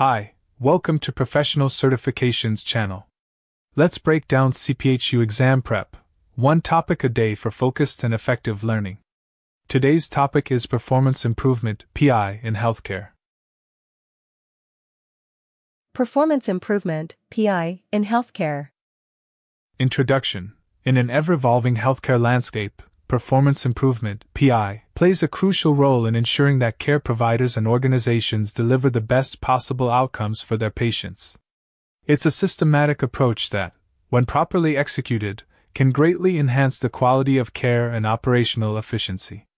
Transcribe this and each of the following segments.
Hi, welcome to Professional Certifications channel. Let's break down CPHQ exam prep, one topic a day for focused and effective learning. Today's topic is performance improvement PI in healthcare. Performance improvement PI in healthcare. Introduction In an ever evolving healthcare landscape, performance improvement PI plays a crucial role in ensuring that care providers and organizations deliver the best possible outcomes for their patients. It's a systematic approach that, when properly executed, can greatly enhance the quality of care and operational efficiency.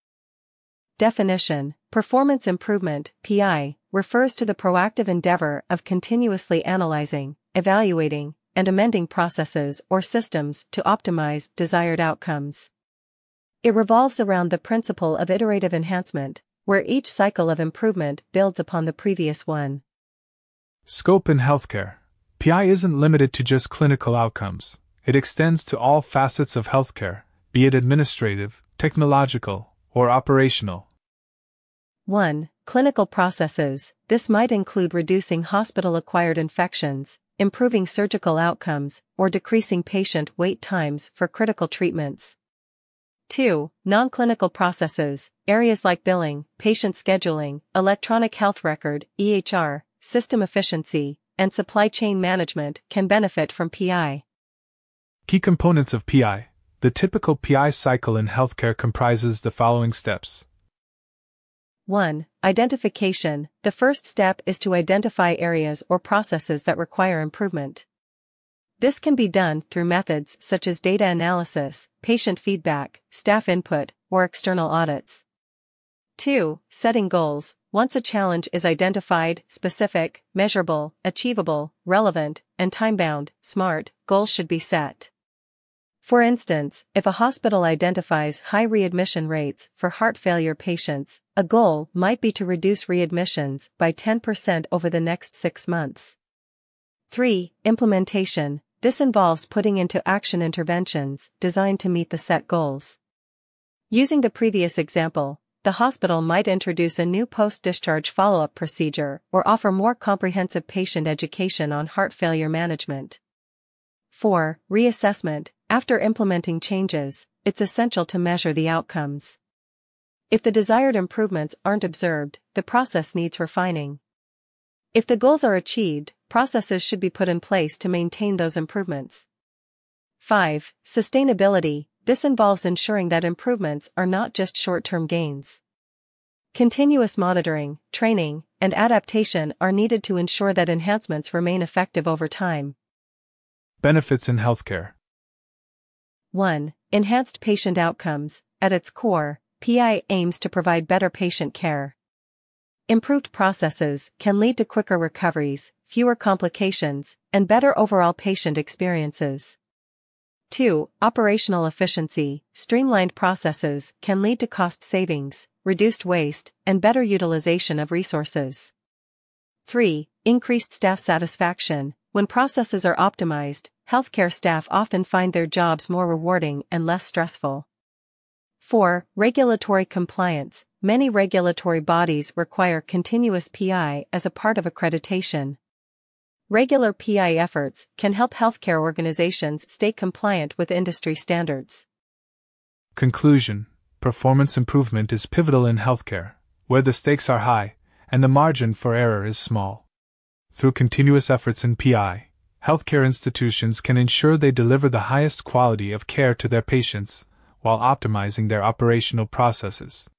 Definition Performance improvement PI refers to the proactive endeavor of continuously analyzing, evaluating, and amending processes or systems to optimize desired outcomes. It revolves around the principle of iterative enhancement, where each cycle of improvement builds upon the previous one. Scope in healthcare PI isn't limited to just clinical outcomes, it extends to all facets of healthcare, be it administrative, technological, or operational. 1. Clinical processes. This might include reducing hospital acquired infections, improving surgical outcomes, or decreasing patient wait times for critical treatments. 2. Non clinical processes. Areas like billing, patient scheduling, electronic health record, EHR, system efficiency, and supply chain management can benefit from PI. Key components of PI The typical PI cycle in healthcare comprises the following steps 1. Identification The first step is to identify areas or processes that require improvement. This can be done through methods such as data analysis, patient feedback, staff input, or external audits. 2. Setting goals. Once a challenge is identified, specific, measurable, achievable, relevant, and time-bound, SMART, goals should be set. For instance, if a hospital identifies high readmission rates for heart failure patients, a goal might be to reduce readmissions by 10% over the next six months. 3. Implementation. This involves putting into action interventions designed to meet the set goals. Using the previous example, the hospital might introduce a new post-discharge follow-up procedure or offer more comprehensive patient education on heart failure management. 4. Reassessment. After implementing changes, it's essential to measure the outcomes. If the desired improvements aren't observed, the process needs refining. If the goals are achieved, processes should be put in place to maintain those improvements. 5. Sustainability. This involves ensuring that improvements are not just short-term gains. Continuous monitoring, training, and adaptation are needed to ensure that enhancements remain effective over time. Benefits in healthcare 1. Enhanced patient outcomes. At its core, PI aims to provide better patient care. Improved processes can lead to quicker recoveries, fewer complications, and better overall patient experiences. 2. Operational efficiency. Streamlined processes can lead to cost savings, reduced waste, and better utilization of resources. 3. Increased staff satisfaction. When processes are optimized, healthcare staff often find their jobs more rewarding and less stressful. 4. Regulatory compliance. Many regulatory bodies require continuous PI as a part of accreditation. Regular PI efforts can help healthcare organizations stay compliant with industry standards. Conclusion Performance improvement is pivotal in healthcare, where the stakes are high and the margin for error is small. Through continuous efforts in PI, healthcare institutions can ensure they deliver the highest quality of care to their patients while optimizing their operational processes.